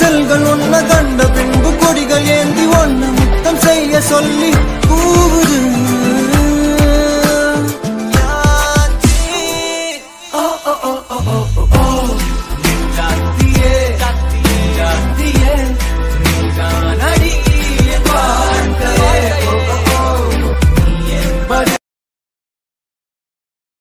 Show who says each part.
Speaker 1: செல்கள் உன்னை கண்ட பின்பு கொடிகள் ஏந்தி ஒன்ன முத்தம் செய்ய சொல்லி கூவுது. ஓ ஓ ஓ ஓ ஓ.